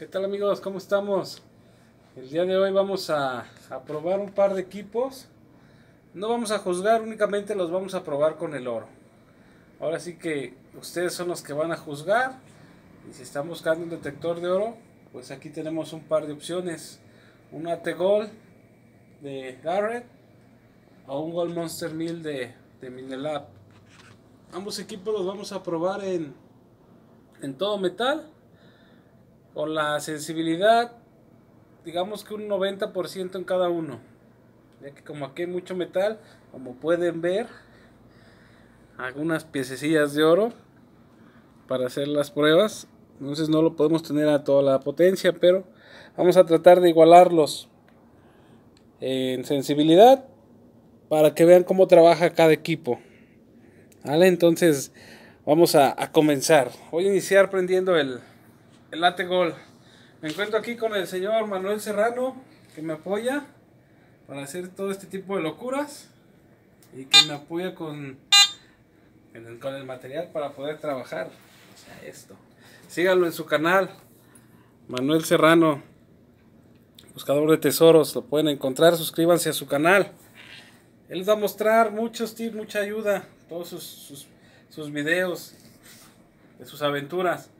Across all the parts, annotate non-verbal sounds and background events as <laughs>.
¿Qué tal amigos? ¿Cómo estamos? El día de hoy vamos a, probar un par de equipos. No vamos a juzgar, únicamente los vamos a probar con el oro. Ahora sí que ustedes son los que van a juzgar. Y si están buscando un detector de oro, pues aquí tenemos un par de opciones. Un AT Gold de Garrett o un Gold Monster 1000 de, de Minelab. Ambos equipos los vamos a probar en, en todo metal con la sensibilidad digamos que un 90% en cada uno. Ya que como aquí hay mucho metal como pueden ver algunas piececillas de oro para hacer las pruebas. Entonces no lo podemos tener a toda la potencia pero vamos a tratar de igualarlos en sensibilidad para que vean cómo trabaja cada equipo. Vale entonces vamos a, a comenzar. Voy a iniciar prendiendo el el late gol. Me encuentro aquí con el señor Manuel Serrano, que me apoya para hacer todo este tipo de locuras y que me apoya con, con el material para poder trabajar. O sea, esto. Síganlo en su canal, Manuel Serrano, buscador de tesoros, lo pueden encontrar, suscríbanse a su canal. Él les va a mostrar muchos tips, mucha ayuda, todos sus, sus, sus videos de sus aventuras.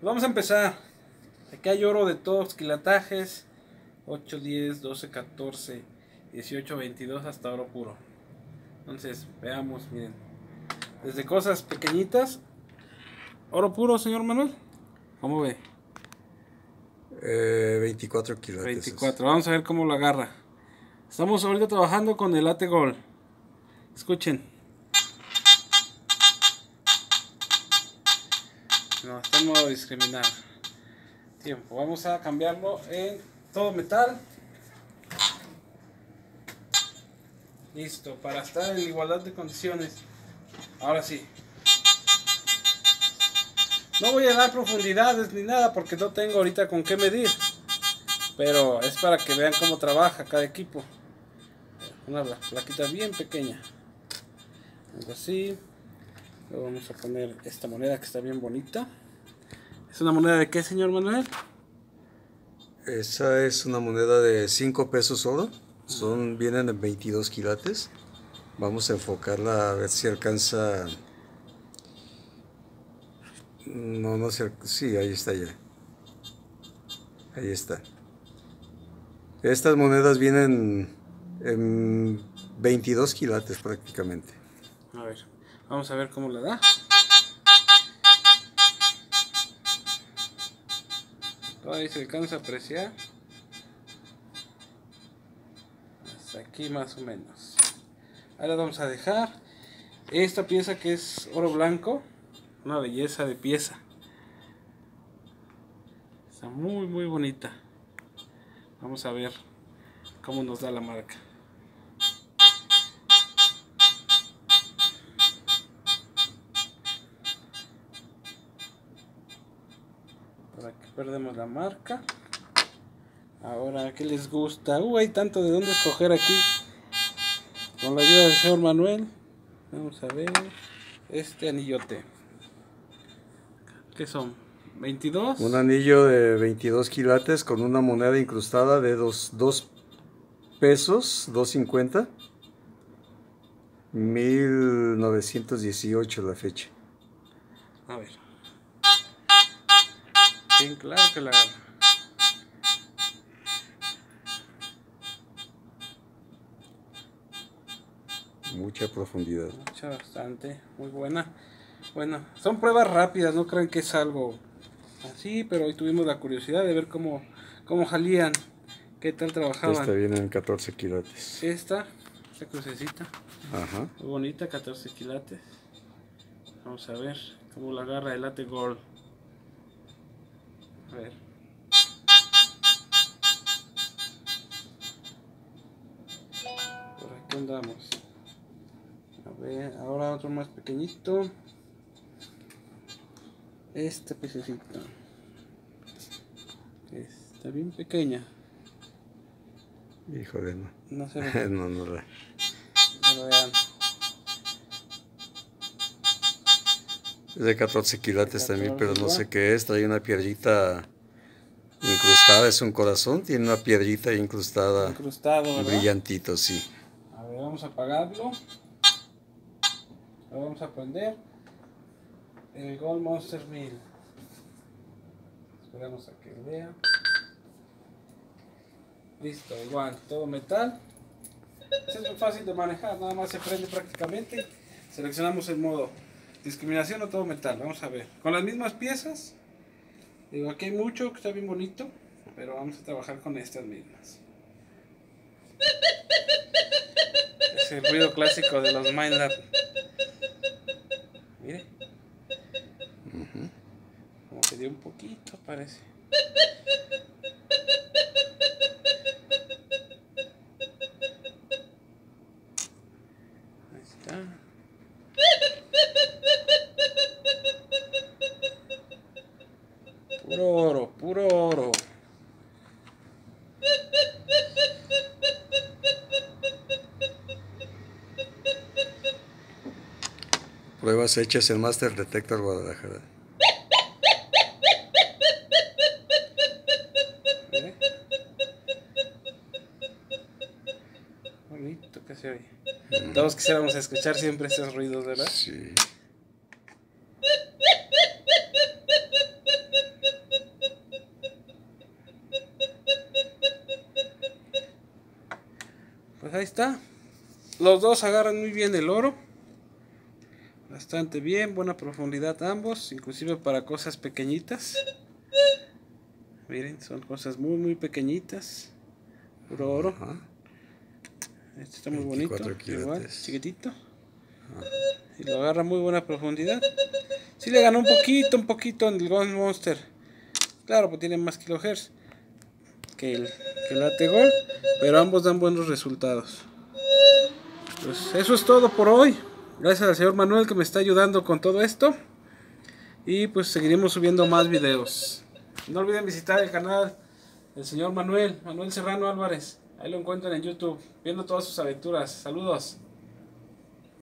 Vamos a empezar. Aquí hay oro de todos quilatajes. 8, 10, 12, 14, 18, 22 hasta oro puro. Entonces, veamos, miren. Desde cosas pequeñitas. Oro puro, señor Manuel. ¿Cómo ve? Eh, 24 kilos. 24. Vamos a ver cómo lo agarra. Estamos ahorita trabajando con el late gol. Escuchen. No, está en modo discriminar. Tiempo. Vamos a cambiarlo en todo metal. Listo, para estar en igualdad de condiciones. Ahora sí. No voy a dar profundidades ni nada porque no tengo ahorita con qué medir. Pero es para que vean cómo trabaja cada equipo. Una plaquita bien pequeña. Algo así. Luego vamos a poner esta moneda que está bien bonita. ¿Es una moneda de qué, señor Manuel? Esa es una moneda de 5 pesos oro. Son, vienen en 22 quilates. Vamos a enfocarla a ver si alcanza... No, no sé. Sí, ahí está ya. Ahí está. Estas monedas vienen en 22 quilates prácticamente. A ver. Vamos a ver cómo le da. Todavía se alcanza a apreciar. Hasta aquí más o menos. Ahora vamos a dejar esta pieza que es oro blanco. Una belleza de pieza. Está muy muy bonita. Vamos a ver cómo nos da la marca. Por aquí perdemos la marca. Ahora, ¿qué les gusta? Uh, hay tanto de dónde escoger aquí. Con la ayuda del señor Manuel. Vamos a ver. Este anillote. ¿Qué son? ¿22? Un anillo de 22 quilates con una moneda incrustada de 2 pesos, 2.50. 1918 la fecha. A ver. Bien claro que la agarra. Mucha profundidad. Mucha, bastante. Muy buena. Bueno, son pruebas rápidas, no creen que es algo así, pero hoy tuvimos la curiosidad de ver cómo, cómo jalían, qué tal trabajaban. Esta viene en 14 quilates. Esta, esta crucecita. Ajá. Muy bonita, 14 quilates. Vamos a ver cómo la agarra el late gold. A ver. Por aquí andamos. A ver, ahora otro más pequeñito. Este pececito. Está bien pequeña. Híjole, no. No se <laughs> ve. no, no la. Pero vean. De 14 quilates también, pero no sé qué es. Trae una piedrita Incrustada es un corazón, tiene una piedrita incrustada. Incrustado. Brillantito, sí. A ver, vamos a apagarlo. Lo vamos a prender. El Gold Monster 1000. Esperamos a que vea. Listo, igual, todo metal. Es muy fácil de manejar, nada más se prende prácticamente. Seleccionamos el modo discriminación o todo metal. Vamos a ver. Con las mismas piezas. Digo, aquí hay mucho que está bien bonito, pero vamos a trabajar con estas mismas. Es el ruido clásico de los Mindlab. Mire. Como que dio un poquito, parece. Ahí está. Puro oro, puro oro. Pruebas hechas en Master Detector Guadalajara. Mire. Bonito que se oye. Todos quisiéramos escuchar siempre esos ruidos, ¿verdad? Sí. Pues ahí está. Los dos agarran muy bien el oro. Bastante bien, buena profundidad ambos, inclusive para cosas pequeñitas. Miren, son cosas muy muy pequeñitas. Puro oro. Ajá. Este está muy bonito. 24 Igual, chiquitito. Y lo agarra muy buena profundidad. Sí le ganó un poquito, un poquito en el Gold Monster. Claro, pues tiene más kilohertz que el, que el AT Gold, pero ambos dan buenos resultados. Pues eso es todo por hoy. Gracias al señor Manuel que me está ayudando con todo esto. Y pues seguiremos subiendo más videos. No olviden visitar el canal del señor Manuel, Manuel Serrano Álvarez. Ahí lo encuentran en YouTube, viendo todas sus aventuras. Saludos.